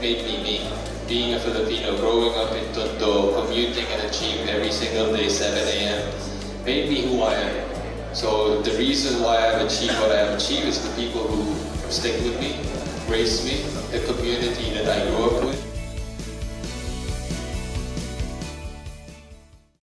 Made me. Being a Filipino, growing up in Tondo, commuting and achieving every single day 7 a.m. made me who I am. So the reason why I've achieved what I have achieved is the people who stick with me, raised me, the community